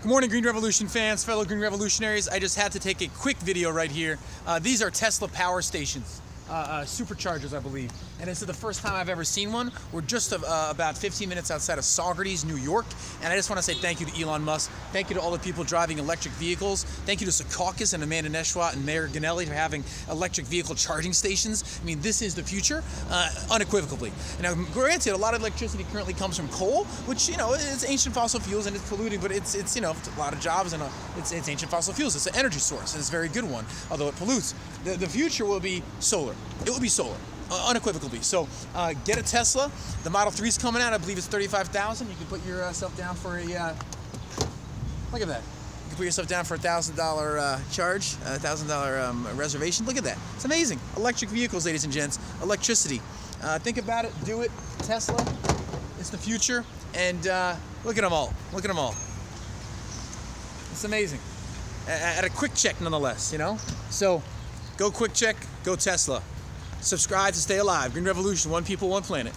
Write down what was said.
Good morning, Green Revolution fans, fellow Green Revolutionaries. I just had to take a quick video right here. Uh, these are Tesla power stations. Uh, uh, superchargers, I believe. And this is the first time I've ever seen one. We're just uh, about 15 minutes outside of Saugerties, New York. And I just want to say thank you to Elon Musk. Thank you to all the people driving electric vehicles. Thank you to Secaucus and Amanda Nesheiwat and Mayor Gonnelli for having electric vehicle charging stations. I mean, this is the future, uh, unequivocally. Now, granted, a lot of electricity currently comes from coal, which, you know, it's ancient fossil fuels and it's polluting, but it's, it's you know, a lot of jobs and a, it's, it's ancient fossil fuels. It's an energy source and it's a very good one, although it pollutes. The, the future will be solar it would be solar. Uh, unequivocally. So uh, get a Tesla. The Model 3 is coming out. I believe it's 35000 You can put yourself down for a, uh, look at that. You can put yourself down for a $1,000 uh, charge, a $1,000 um, reservation. Look at that. It's amazing. Electric vehicles, ladies and gents. Electricity. Uh, think about it. Do it. Tesla. It's the future. And uh, look at them all. Look at them all. It's amazing. At a QuickChek, nonetheless, you know? So go QuickChek, go Tesla. Subscribe to stay alive. Green Revolution, one people, one planet.